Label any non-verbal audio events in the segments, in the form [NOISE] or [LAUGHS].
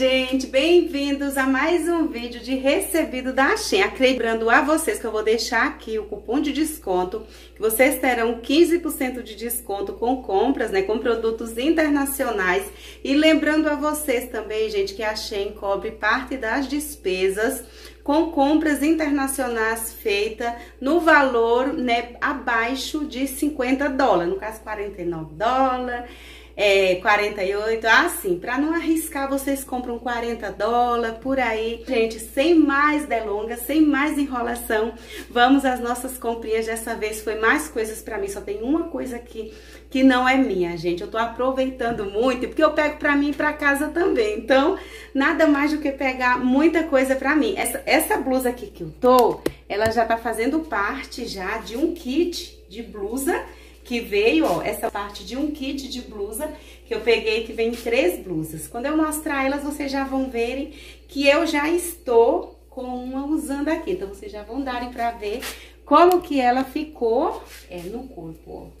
Gente, bem-vindos a mais um vídeo de recebido da Shein. Lembrando a vocês que eu vou deixar aqui o cupom de desconto, que vocês terão 15% de desconto com compras, né, com produtos internacionais. E lembrando a vocês também, gente, que a Shein cobre parte das despesas com compras internacionais feitas no valor, né, abaixo de 50 dólares, no caso 49 dólares é, 48, assim, para não arriscar, vocês compram 40 dólares por aí. Gente, sem mais delongas, sem mais enrolação, vamos às nossas comprinhas. Dessa vez foi mais coisas para mim, só tem uma coisa aqui que não é minha, gente. Eu tô aproveitando muito, porque eu pego para mim e para casa também. Então, nada mais do que pegar muita coisa para mim. Essa, essa blusa aqui que eu tô, ela já tá fazendo parte já de um kit de blusa que veio, ó, essa parte de um kit de blusa, que eu peguei que vem três blusas. Quando eu mostrar elas, vocês já vão verem que eu já estou com uma usando aqui. Então, vocês já vão darem pra ver como que ela ficou é, no corpo, ó.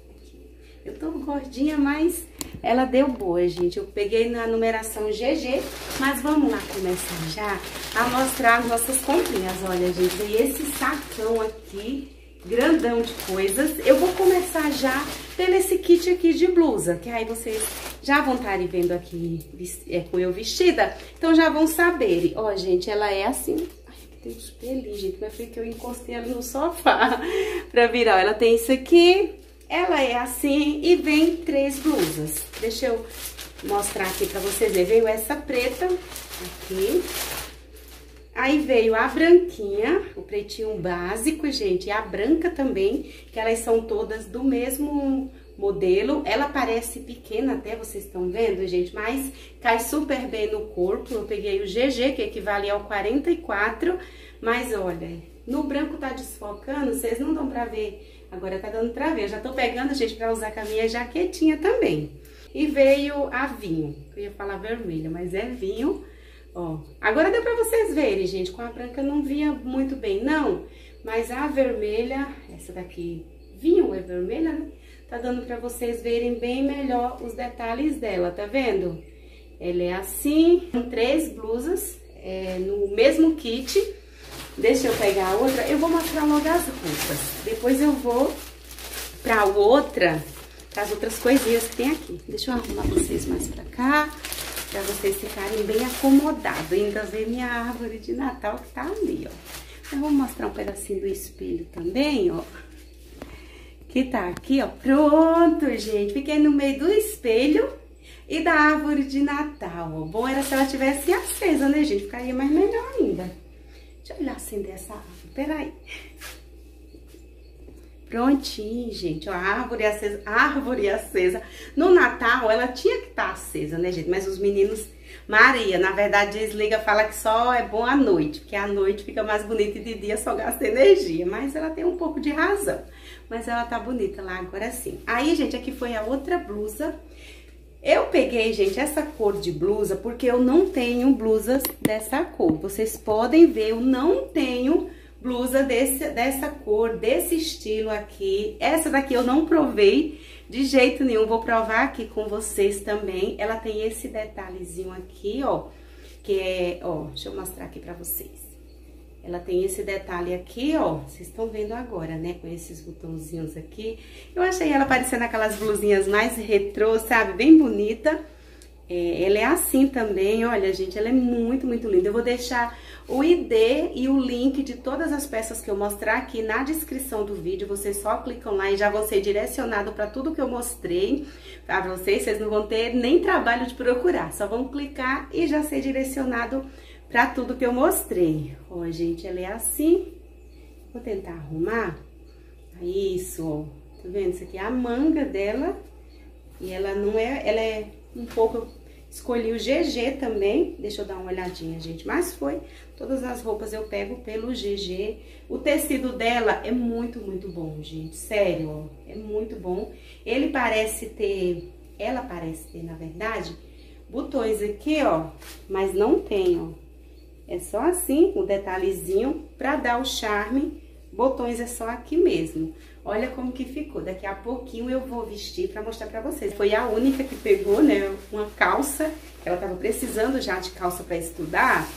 Eu tô gordinha, mas ela deu boa, gente. Eu peguei na numeração GG, mas vamos lá começar já a mostrar as nossas comprinhas. Olha, gente, e esse sacão aqui grandão de coisas. Eu vou começar já pelo esse kit aqui de blusa, que aí vocês já vão estar vendo aqui é, com eu vestida, então já vão saber. Ó, gente, ela é assim... Ai, tem um espelho, gente, mas foi que eu encostei ali no sofá [LAUGHS] pra virar. Ela tem isso aqui, ela é assim e vem três blusas. Deixa eu mostrar aqui pra vocês verem. Veio essa preta aqui, Aí veio a branquinha, o pretinho básico, gente, e a branca também, que elas são todas do mesmo modelo. Ela parece pequena até, vocês estão vendo, gente, mas cai super bem no corpo. Eu peguei o GG, que equivale ao 44, mas olha, no branco tá desfocando, vocês não dão pra ver. Agora tá dando pra ver. Eu já tô pegando, gente, pra usar com a minha jaquetinha também. E veio a vinho, eu ia falar vermelha, mas é vinho Ó, agora deu pra vocês verem, gente, com a branca não via muito bem, não. Mas a vermelha, essa daqui, vinho é vermelha, né? Tá dando pra vocês verem bem melhor os detalhes dela, tá vendo? Ela é assim, com três blusas, é, no mesmo kit. Deixa eu pegar a outra, eu vou mostrar logo as roupas. Depois eu vou pra outra, as outras coisinhas que tem aqui. Deixa eu arrumar vocês mais pra cá para vocês ficarem bem acomodados. Ainda ver minha árvore de Natal que tá ali, ó. Eu vou mostrar um pedacinho do espelho também, ó. Que tá aqui, ó. Pronto, gente. Fiquei no meio do espelho e da árvore de Natal, ó. Bom era se ela tivesse acesa, né, gente? Ficaria mais melhor ainda. Deixa eu olhar acender essa árvore. Peraí. Prontinho, gente, ó, a árvore acesa, árvore acesa. No Natal, ela tinha que estar tá acesa, né, gente? Mas os meninos, Maria, na verdade, desliga, fala que só é bom à noite, porque à noite fica mais bonita e de dia só gasta energia. Mas ela tem um pouco de razão. Mas ela tá bonita lá agora sim. Aí, gente, aqui foi a outra blusa. Eu peguei, gente, essa cor de blusa porque eu não tenho blusas dessa cor. Vocês podem ver, eu não tenho blusa desse, dessa cor, desse estilo aqui. Essa daqui eu não provei de jeito nenhum, vou provar aqui com vocês também. Ela tem esse detalhezinho aqui, ó, que é, ó, deixa eu mostrar aqui pra vocês. Ela tem esse detalhe aqui, ó, vocês estão vendo agora, né, com esses botãozinhos aqui. Eu achei ela parecendo aquelas blusinhas mais retrô, sabe, bem bonita. É, ela é assim também, olha, gente, ela é muito, muito linda. Eu vou deixar o ID e o link de todas as peças que eu mostrar aqui na descrição do vídeo. Vocês só clicam lá e já vão ser direcionados para tudo que eu mostrei para vocês. Vocês não vão ter nem trabalho de procurar, só vão clicar e já ser direcionado para tudo que eu mostrei. Ó, gente, ela é assim. Vou tentar arrumar. Isso, ó. Tá vendo? Isso aqui é a manga dela. E ela não é... Ela é um pouco Escolhi o GG também, deixa eu dar uma olhadinha, gente. Mas foi, todas as roupas eu pego pelo GG. O tecido dela é muito, muito bom, gente. Sério, ó, é muito bom. Ele parece ter, ela parece ter, na verdade, botões aqui, ó, mas não tem, ó. É só assim, um detalhezinho pra dar o charme. Botões é só aqui mesmo. Olha como que ficou. Daqui a pouquinho eu vou vestir pra mostrar pra vocês. Foi a única que pegou, né, uma calça ela tava precisando já de calça para estudar.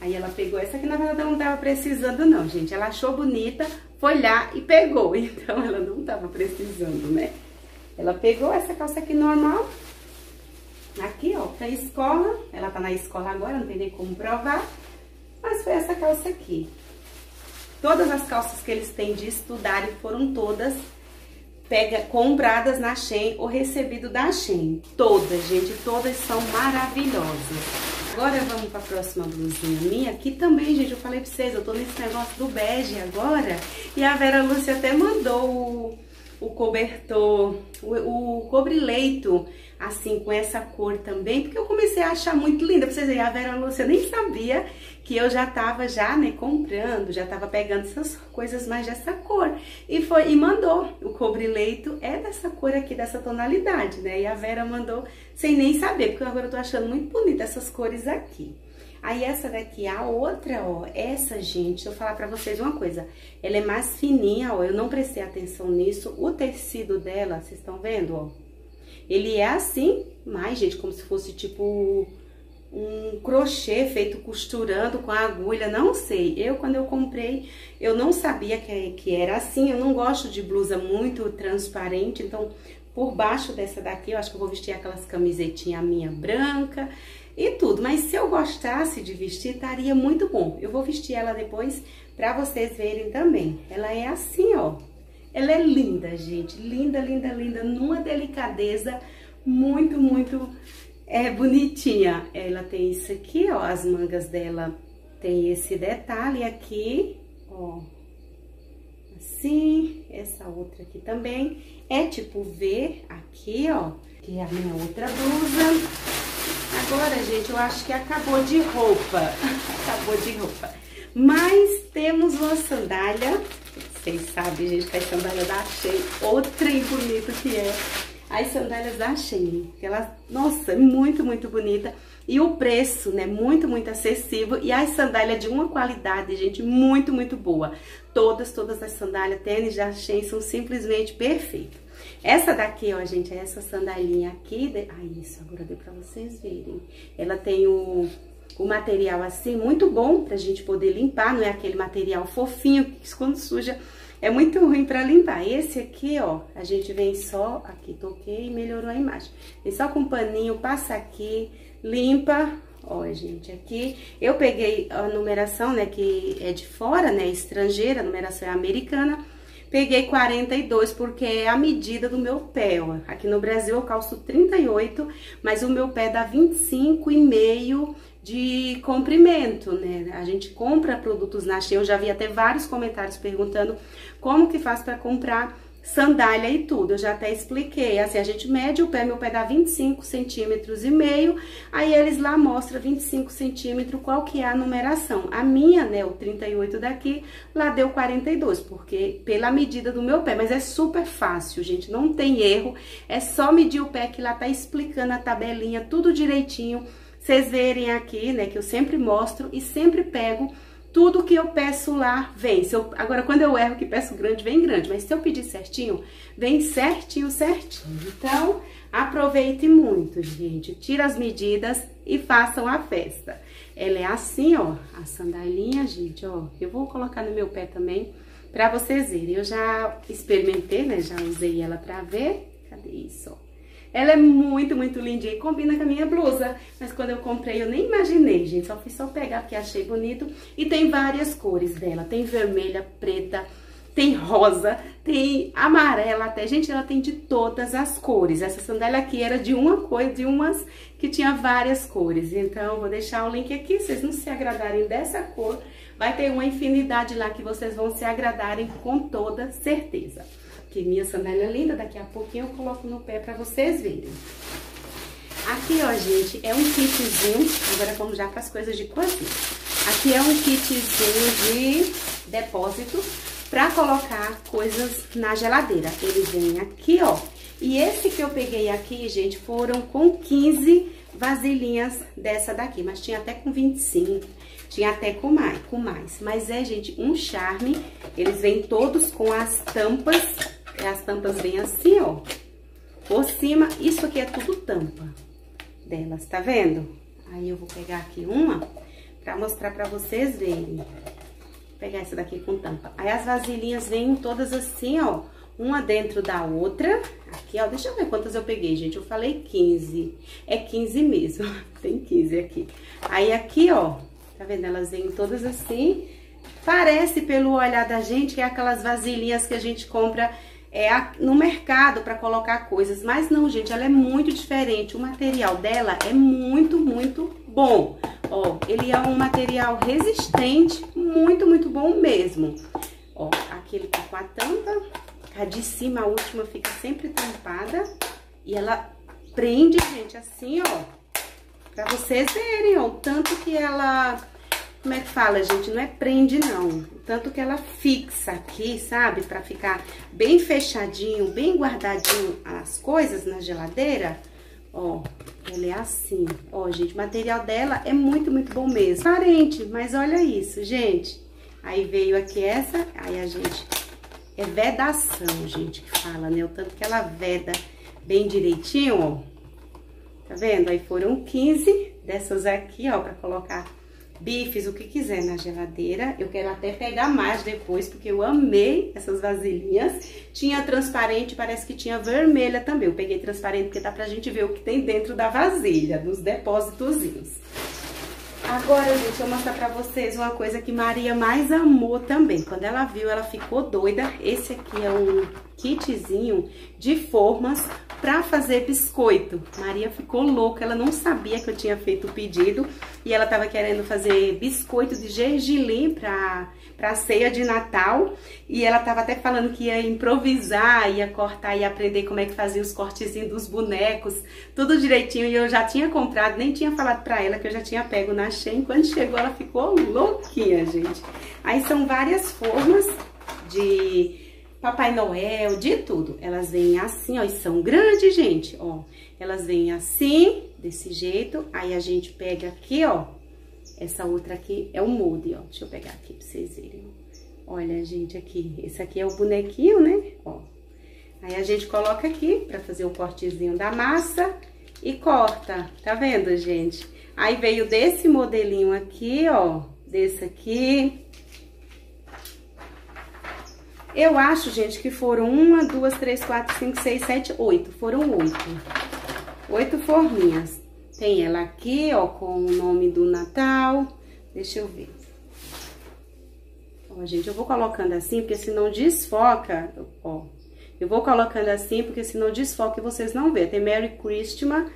Aí ela pegou essa que na verdade ela não tava precisando não, gente. Ela achou bonita, foi lá e pegou. [LAUGHS] Então ela não tava precisando, né? Ela pegou essa calça aqui normal. Aqui, ó, pra escola. Ela tá na escola agora, não tem nem como provar. Mas foi essa calça aqui. Todas as calças que eles têm de estudarem foram todas pega, compradas na Shein ou recebido da Shein. Todas, gente, todas são maravilhosas. Agora vamos para a próxima blusinha minha, que também, gente, eu falei para vocês, eu tô nesse negócio do bege agora, e a Vera Lúcia até mandou o, o cobertor, o, o cobre-leito, assim, com essa cor também, porque eu comecei a achar muito linda, pra vocês verem, a Vera Lúcia nem sabia que eu já tava já, né, comprando, já tava pegando essas coisas mais dessa cor. E foi e mandou. O cobre-leito é dessa cor aqui, dessa tonalidade, né? E a Vera mandou sem nem saber, porque agora eu tô achando muito bonita essas cores aqui. Aí essa daqui, a outra, ó, essa, gente, eu falar pra vocês uma coisa. Ela é mais fininha, ó, eu não prestei atenção nisso. O tecido dela, vocês estão vendo, ó? Ele é assim, mais, gente, como se fosse tipo um crochê feito costurando com a agulha, não sei. Eu, quando eu comprei, eu não sabia que, que era assim. Eu não gosto de blusa muito transparente, então por baixo dessa daqui eu acho que eu vou vestir aquelas camisetinhas minha branca e tudo. Mas se eu gostasse de vestir, estaria muito bom. Eu vou vestir ela depois pra vocês verem também. Ela é assim, ó. Ela é linda, gente. Linda, linda, linda. Numa delicadeza muito, muito é bonitinha. Ela tem isso aqui, ó, as mangas dela tem esse detalhe aqui, ó. Assim, essa outra aqui também. É tipo V aqui, ó, que é a minha outra blusa. Agora, gente, eu acho que acabou de roupa. [LAUGHS] acabou de roupa. Mas temos uma sandália. Vocês sabem, gente, que a sandália da Shein, outro trem bonito que é as sandálias da Shein. Ela, nossa, é muito, muito bonita. E o preço, né, muito, muito acessível. E as sandálias de uma qualidade, gente, muito, muito boa. Todas, todas as sandálias tênis da Shein são simplesmente perfeitas. Essa daqui, ó, gente, é essa sandalinha aqui. De... Ah, isso, agora deu pra vocês verem. Ela tem o, o material assim, muito bom pra gente poder limpar. Não é aquele material fofinho que [LAUGHS] quando suja é muito ruim para limpar. Esse aqui, ó, a gente vem só, aqui toquei e melhorou a imagem. Vem só com um paninho, passa aqui, limpa, ó, gente, aqui. Eu peguei a numeração, né, que é de fora, né, estrangeira, a numeração é americana. Peguei 42 porque é a medida do meu pé, ó. Aqui no Brasil eu calço 38, mas o meu pé dá 25 e meio de comprimento, né? A gente compra produtos na Shein, eu já vi até vários comentários perguntando como que faz para comprar sandália e tudo. Eu já até expliquei, assim, a gente mede o pé, meu pé dá 25 centímetros e meio, aí eles lá mostram 25 centímetros qual que é a numeração. A minha, né, o 38 daqui, lá deu 42, porque pela medida do meu pé, mas é super fácil, gente, não tem erro, é só medir o pé que lá tá explicando a tabelinha, tudo direitinho, vocês verem aqui, né, que eu sempre mostro e sempre pego tudo que eu peço lá vem. Eu, agora, quando eu erro que peço grande, vem grande. Mas se eu pedir certinho, vem certinho, certinho. Então, aproveite muito, gente. Tira as medidas e façam a festa. Ela é assim, ó, a sandalinha, gente, ó. Eu vou colocar no meu pé também, pra vocês verem. Eu já experimentei, né, já usei ela pra ver. Cadê isso, ó? Ela é muito, muito lindinha e combina com a minha blusa. Mas quando eu comprei, eu nem imaginei, gente. Só fui só pegar porque achei bonito. E tem várias cores dela. Tem vermelha, preta, tem rosa, tem amarela até. Gente, ela tem de todas as cores. Essa sandália aqui era de uma cor, de umas que tinha várias cores. Então, vou deixar o link aqui. Se vocês não se agradarem dessa cor, vai ter uma infinidade lá que vocês vão se agradarem com toda certeza que minha sandália é linda, daqui a pouquinho eu coloco no pé pra vocês verem. Aqui, ó, gente, é um kitzinho, agora vamos já para as coisas de cozinha. Aqui é um kitzinho de depósito para colocar coisas na geladeira. Ele vem aqui, ó. E esse que eu peguei aqui, gente, foram com 15 vasilhinhas dessa daqui, mas tinha até com 25, tinha até com mais, com mais. Mas é, gente, um charme. Eles vêm todos com as tampas as tampas vêm assim, ó. Por cima, isso aqui é tudo tampa. delas, tá vendo? Aí eu vou pegar aqui uma pra mostrar pra vocês verem. Vou pegar essa daqui com tampa. Aí as vasilhinhas vêm todas assim, ó, uma dentro da outra. Aqui, ó, deixa eu ver quantas eu peguei, gente. Eu falei 15. É 15 mesmo. [LAUGHS] Tem 15 aqui. Aí aqui, ó, tá vendo? Elas vêm todas assim. Parece pelo olhar da gente que é aquelas vasilhinhas que a gente compra é, no mercado para colocar coisas. Mas não, gente, ela é muito diferente. O material dela é muito, muito bom. Ó, ele é um material resistente, muito, muito bom mesmo. Ó, aqui ele tá com a tampa. A de cima, a última, fica sempre tampada. E ela prende, gente, assim, ó. Pra vocês verem, ó, o tanto que ela como é que fala, gente? Não é prende, não. Tanto que ela fixa aqui, sabe? Pra ficar bem fechadinho, bem guardadinho as coisas na geladeira. Ó, ela é assim. Ó, gente, o material dela é muito, muito bom mesmo. Parente, mas olha isso, gente. Aí veio aqui essa, aí a gente... É vedação, gente, que fala, né? O tanto que ela veda bem direitinho, ó. Tá vendo? Aí foram 15 dessas aqui, ó, pra colocar bifes, o que quiser na geladeira. Eu quero até pegar mais depois, porque eu amei essas vasilhinhas. Tinha transparente, parece que tinha vermelha também. Eu peguei transparente porque dá pra gente ver o que tem dentro da vasilha, dos depósitozinhos. Agora, gente, vou mostrar pra vocês uma coisa que Maria mais amou também. Quando ela viu, ela ficou doida. Esse aqui é um kitzinho de formas pra fazer biscoito. Maria ficou louca, ela não sabia que eu tinha feito o pedido. E ela tava querendo fazer biscoito de gergelim pra pra ceia de Natal. E ela tava até falando que ia improvisar, ia cortar e aprender como é que fazia os cortezinhos dos bonecos, tudo direitinho. E eu já tinha comprado, nem tinha falado pra ela que eu já tinha pego na Shein. Quando chegou, ela ficou louquinha, gente. Aí são várias formas de Papai Noel, de tudo. Elas vêm assim, ó, e são grandes, gente, ó. Elas vêm assim, desse jeito. Aí a gente pega aqui, ó, essa outra aqui é o molde, ó. Deixa eu pegar aqui pra vocês verem. Olha, gente, aqui. Esse aqui é o bonequinho, né? Ó. Aí a gente coloca aqui pra fazer o cortezinho da massa e corta. Tá vendo, gente? Aí veio desse modelinho aqui, ó. Desse aqui. Eu acho, gente, que foram uma, duas, três, quatro, cinco, seis, sete, oito. Foram oito. Oito forminhas. Tem ela aqui, ó, com o nome do Natal. Deixa eu ver. Ó, gente, eu vou colocando assim, porque senão desfoca, ó. Eu vou colocando assim, porque senão desfoca e vocês não vê. Tem Merry Christmas,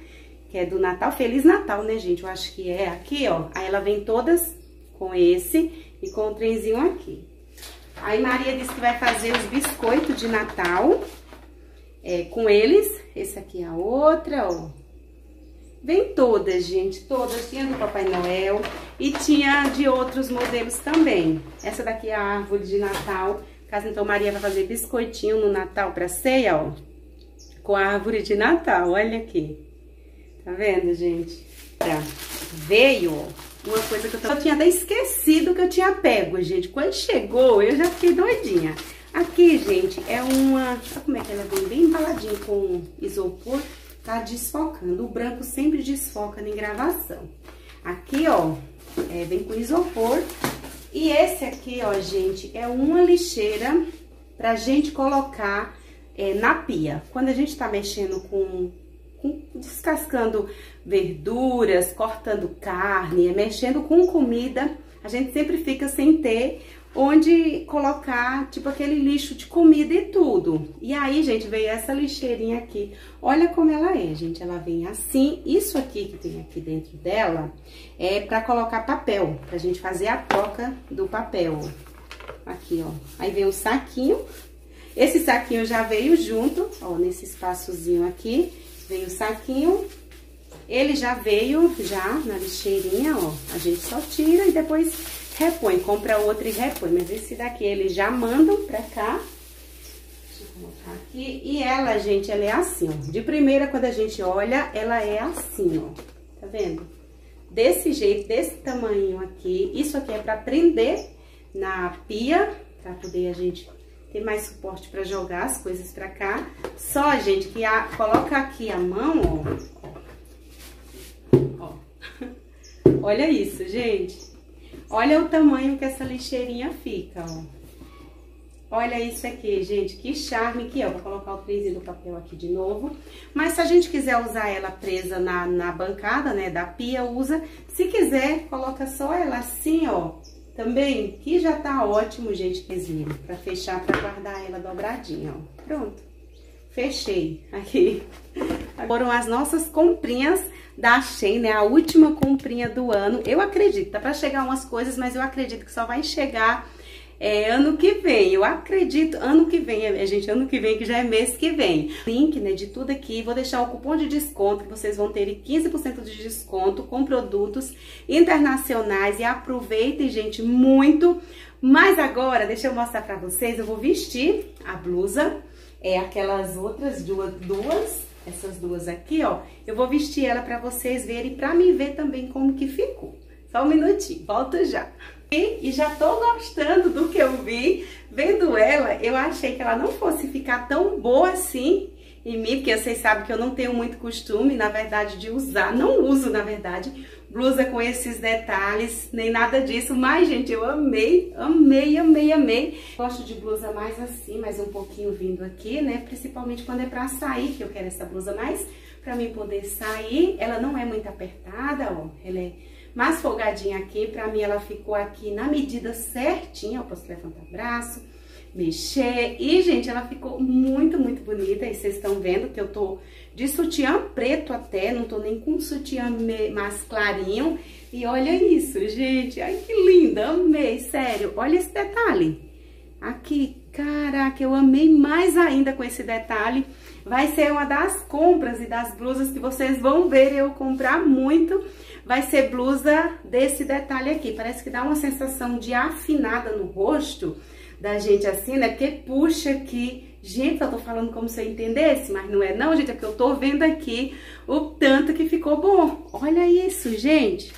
que é do Natal. Feliz Natal, né, gente? Eu acho que é aqui, ó. Aí ela vem todas com esse e com o trenzinho aqui. Aí Maria disse que vai fazer os biscoitos de Natal é, com eles. Esse aqui é a outra, ó. Vem todas, gente, todas. Tinha do Papai Noel e tinha de outros modelos também. Essa daqui é a árvore de Natal. Caso então Maria vai fazer biscoitinho no Natal pra ceia, ó. Com a árvore de Natal, olha aqui. Tá vendo, gente? Tá. Veio, ó. Uma coisa que eu, eu tinha até esquecido que eu tinha pego, gente. Quando chegou, eu já fiquei doidinha. Aqui, gente, é uma... Olha como é que ela vem bem embaladinha com isopor tá desfocando. O branco sempre desfoca em gravação. Aqui, ó, é, vem com isopor. E esse aqui, ó, gente, é uma lixeira pra gente colocar é, na pia. Quando a gente tá mexendo com, com, descascando verduras, cortando carne, mexendo com comida, a gente sempre fica sem ter onde colocar, tipo, aquele lixo de comida e tudo. E aí, gente, veio essa lixeirinha aqui. Olha como ela é, gente. Ela vem assim. Isso aqui que tem aqui dentro dela é pra colocar papel, pra gente fazer a troca do papel. Aqui, ó. Aí vem um saquinho. Esse saquinho já veio junto, ó, nesse espaçozinho aqui. Veio o saquinho. Ele já veio, já, na lixeirinha, ó. A gente só tira e depois repõe, compra outro e repõe. Mas esse daqui eles já mandam pra cá. Deixa eu colocar aqui. E ela, gente, ela é assim, ó. De primeira, quando a gente olha, ela é assim, ó. Tá vendo? Desse jeito, desse tamanho aqui. Isso aqui é pra prender na pia, pra poder a gente ter mais suporte pra jogar as coisas pra cá. Só, gente, que a, coloca aqui a mão, ó. [LAUGHS] Olha isso, gente. Olha o tamanho que essa lixeirinha fica, ó. Olha isso aqui, gente, que charme que é. vou colocar o trenzinho do papel aqui de novo. Mas se a gente quiser usar ela presa na, na bancada, né, da pia, usa. Se quiser, coloca só ela assim, ó, também, que já tá ótimo, gente, viram. Pra fechar, pra guardar ela dobradinha, ó. Pronto. Fechei aqui. Foram as nossas comprinhas da Shein, né? A última comprinha do ano. Eu acredito, tá pra chegar umas coisas, mas eu acredito que só vai chegar é ano que vem. Eu acredito, ano que vem, é, gente, ano que vem, que já é mês que vem. Link, né, de tudo aqui. Vou deixar o cupom de desconto, que vocês vão ter 15% de desconto com produtos internacionais. E aproveitem, gente, muito. Mas agora, deixa eu mostrar pra vocês, eu vou vestir a blusa. É aquelas outras duas, duas essas duas aqui, ó. Eu vou vestir ela pra vocês verem, pra me ver também como que ficou. Só um minutinho, volto já. E já tô gostando do que eu vi. Vendo ela, eu achei que ela não fosse ficar tão boa assim em mim, porque vocês sabem que eu não tenho muito costume, na verdade, de usar. Não uso, na verdade, blusa com esses detalhes, nem nada disso. Mas, gente, eu amei, amei, amei, amei. Gosto de blusa mais assim, mais um pouquinho vindo aqui, né? Principalmente quando é pra sair, que eu quero essa blusa mais pra mim poder sair. Ela não é muito apertada, ó. Ela é mais folgadinha aqui. Pra mim, ela ficou aqui na medida certinha. Eu posso levantar o braço, mexer. E, gente, ela ficou muito, muito bonita. E vocês estão vendo que eu tô de sutiã preto até. Não tô nem com sutiã mais clarinho. E olha isso, gente. Ai, que linda. Amei, sério. Olha esse detalhe. Aqui, caraca, eu amei mais ainda com esse detalhe. Vai ser uma das compras e das blusas que vocês vão ver eu comprar muito vai ser blusa desse detalhe aqui. Parece que dá uma sensação de afinada no rosto da gente assim, né? Porque puxa aqui. Gente, eu tô falando como se eu entendesse, mas não é não, gente. É que eu tô vendo aqui o tanto que ficou bom. Olha isso, gente.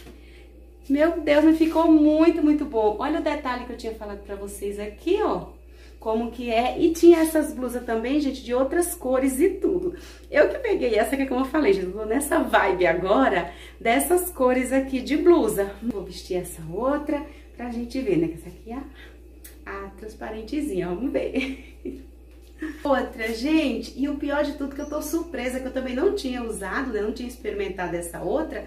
Meu Deus, me ficou muito, muito bom. Olha o detalhe que eu tinha falado pra vocês aqui, ó como que é. E tinha essas blusas também, gente, de outras cores e tudo. Eu que peguei essa que, como eu falei, gente, eu tô nessa vibe agora dessas cores aqui de blusa. Vou vestir essa outra pra gente ver, né? Que essa aqui é a transparentezinha, vamos ver. [LAUGHS] Outra, gente, e o pior de tudo que eu tô surpresa, que eu também não tinha usado, né? Não tinha experimentado essa outra.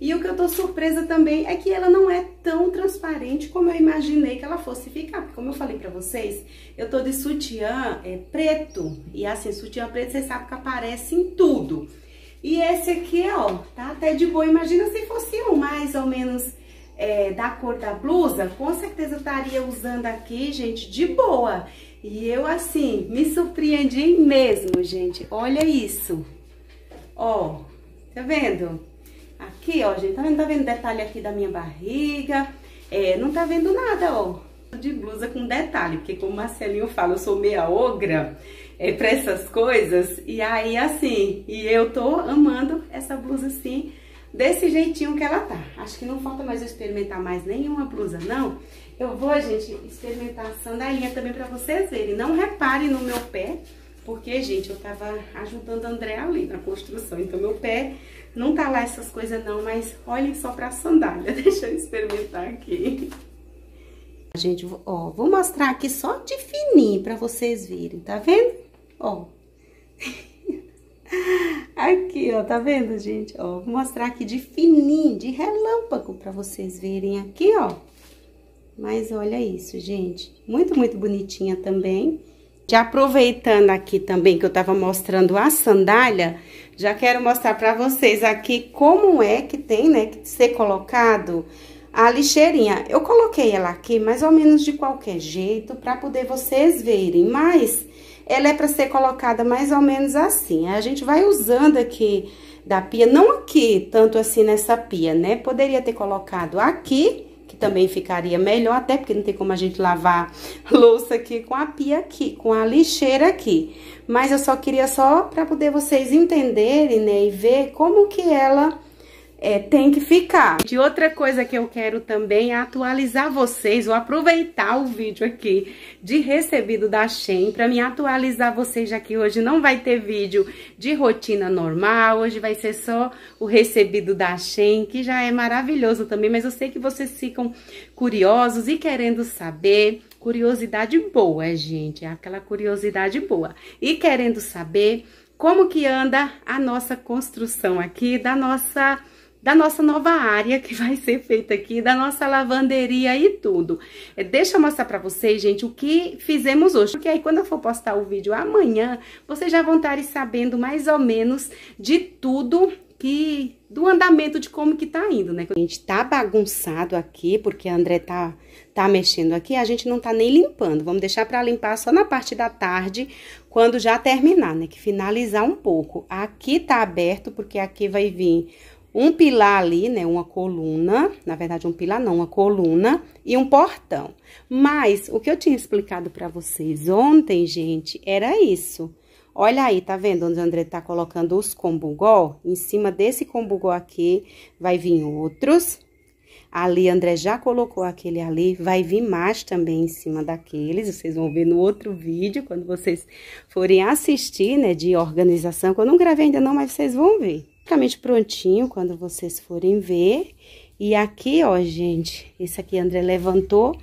E o que eu tô surpresa também é que ela não é tão transparente como eu imaginei que ela fosse ficar. Como eu falei pra vocês, eu tô de sutiã é, preto. E assim, sutiã preto, vocês sabem que aparece em tudo. E esse aqui, ó, tá até de boa. Imagina se fosse um mais ou menos é, da cor da blusa. Com certeza estaria usando aqui, gente, de boa. E eu, assim, me surpreendi mesmo, gente. Olha isso. Ó, tá vendo? Aqui, ó, gente, tá vendo, tá vendo detalhe aqui da minha barriga? É, não tá vendo nada, ó, de blusa com detalhe, porque como o Marcelinho fala, eu sou meia ogra é, pra essas coisas, e aí, assim, e eu tô amando essa blusa assim, desse jeitinho que ela tá. Acho que não falta mais eu experimentar mais nenhuma blusa, não. Eu vou, gente, experimentar a sandalinha também pra vocês verem. Não reparem no meu pé, porque, gente, eu tava ajudando a André ali na construção, então meu pé não tá lá essas coisas não, mas olhem só pra sandália. [LAUGHS] Deixa eu experimentar aqui. Gente, ó, vou mostrar aqui só de fininho pra vocês verem, tá vendo? Ó. Aqui, ó, tá vendo, gente? Ó, vou mostrar aqui de fininho, de relâmpago pra vocês verem aqui, ó. Mas olha isso, gente. Muito, muito bonitinha também. Já aproveitando aqui também que eu tava mostrando a sandália, já quero mostrar para vocês aqui como é que tem, né, que ser colocado a lixeirinha. Eu coloquei ela aqui mais ou menos de qualquer jeito para poder vocês verem, mas ela é para ser colocada mais ou menos assim. A gente vai usando aqui da pia, não aqui, tanto assim nessa pia, né? Poderia ter colocado aqui que também ficaria melhor, até porque não tem como a gente lavar [LAUGHS] louça aqui com a pia aqui, com a lixeira aqui. Mas eu só queria só para poder vocês entenderem, né, e ver como que ela é, tem que ficar. E outra coisa que eu quero também é atualizar vocês, vou aproveitar o vídeo aqui de recebido da Shein para me atualizar vocês, já que hoje não vai ter vídeo de rotina normal, hoje vai ser só o recebido da Shein, que já é maravilhoso também, mas eu sei que vocês ficam curiosos e querendo saber curiosidade boa, gente, é aquela curiosidade boa. E querendo saber como que anda a nossa construção aqui da nossa da nossa nova área que vai ser feita aqui, da nossa lavanderia e tudo. É, deixa eu mostrar pra vocês, gente, o que fizemos hoje. Porque aí quando eu for postar o vídeo amanhã, vocês já vão estar sabendo mais ou menos de tudo que do andamento de como que tá indo, né? A gente tá bagunçado aqui, porque a André tá, tá mexendo aqui, a gente não tá nem limpando. Vamos deixar pra limpar só na parte da tarde, quando já terminar, né? Que finalizar um pouco. Aqui tá aberto, porque aqui vai vir um pilar ali, né, uma coluna, na verdade um pilar não, uma coluna e um portão. Mas o que eu tinha explicado para vocês ontem, gente, era isso. Olha aí, tá vendo onde o André tá colocando os combugó? Em cima desse combugó aqui vai vir outros. Ali, André já colocou aquele ali, vai vir mais também em cima daqueles, vocês vão ver no outro vídeo, quando vocês forem assistir, né, de organização, que eu não gravei ainda não, mas vocês vão ver praticamente prontinho quando vocês forem ver. E aqui, ó, gente, esse aqui André levantou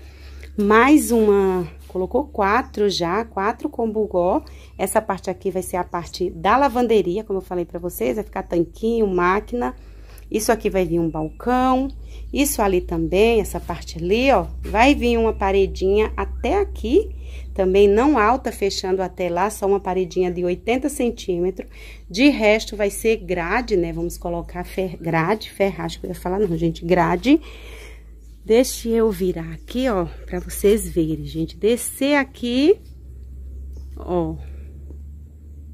mais uma, colocou quatro já, quatro com bugó. Essa parte aqui vai ser a parte da lavanderia, como eu falei pra vocês, vai ficar tanquinho, máquina. Isso aqui vai vir um balcão, isso ali também, essa parte ali, ó, vai vir uma paredinha até aqui, também não alta, fechando até lá, só uma paredinha de 80 centímetros. De resto, vai ser grade, né? Vamos colocar fer, grade, ferragem, que eu ia falar não, gente, grade. Deixa eu virar aqui, ó, pra vocês verem, gente. Descer aqui, ó,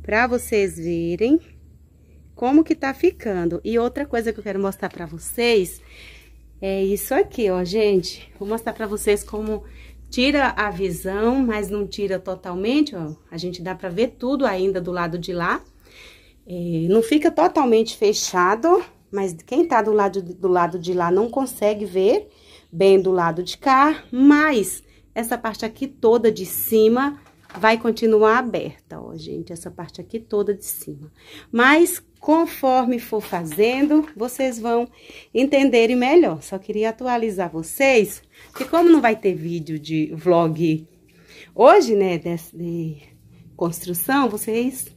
pra vocês verem como que tá ficando. E outra coisa que eu quero mostrar pra vocês é isso aqui, ó, gente. Vou mostrar pra vocês como tira a visão, mas não tira totalmente, ó. A gente dá pra ver tudo ainda do lado de lá. É, não fica totalmente fechado, mas quem tá do lado, do lado de lá não consegue ver bem do lado de cá, mas essa parte aqui toda de cima vai continuar aberta, ó, gente, essa parte aqui toda de cima. Mas Conforme for fazendo, vocês vão entenderem melhor. Só queria atualizar vocês, que como não vai ter vídeo de vlog hoje, né, de, construção, vocês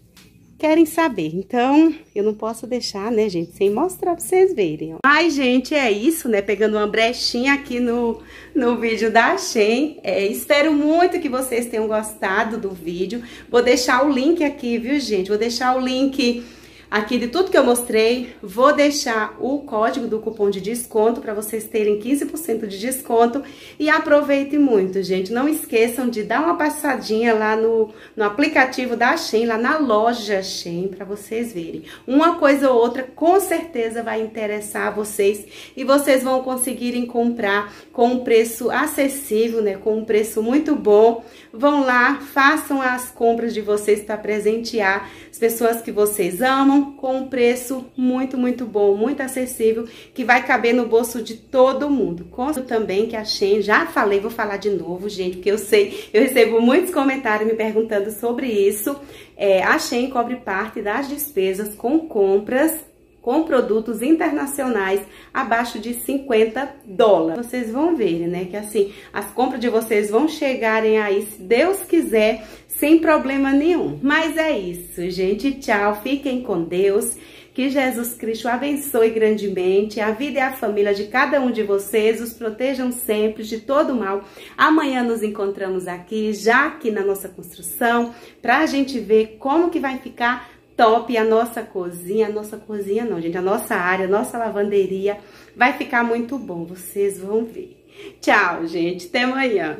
querem saber. Então, eu não posso deixar, né, gente, sem mostrar pra vocês verem. Ai, gente, é isso, né? Pegando uma brechinha aqui no, no vídeo da Shen. É, espero muito que vocês tenham gostado do vídeo. Vou deixar o link aqui, viu, gente? Vou deixar o link Aqui de tudo que eu mostrei, vou deixar o código do cupom de desconto para vocês terem 15% de desconto e aproveitem muito, gente. Não esqueçam de dar uma passadinha lá no, no aplicativo da Shein, lá na loja Shein, para vocês verem. Uma coisa ou outra com certeza vai interessar a vocês e vocês vão conseguirem comprar com um preço acessível, né? Com um preço muito bom. Vão lá, façam as compras de vocês para presentear as pessoas que vocês amam com um preço muito, muito bom, muito acessível, que vai caber no bolso de todo mundo. Conto também que a Shein, já falei, vou falar de novo, gente, porque eu sei, eu recebo muitos comentários me perguntando sobre isso. É, a Shein cobre parte das despesas com compras com produtos internacionais abaixo de 50 dólares. Vocês vão ver, né, que assim, as compras de vocês vão chegarem aí, se Deus quiser, sem problema nenhum. Mas é isso, gente. Tchau, fiquem com Deus. Que Jesus Cristo abençoe grandemente a vida e a família de cada um de vocês, os protejam sempre de todo mal. Amanhã nos encontramos aqui, já aqui na nossa construção, para a gente ver como que vai ficar top a nossa cozinha, a nossa cozinha não, gente, a nossa área, a nossa lavanderia vai ficar muito bom, vocês vão ver. Tchau, gente, até amanhã.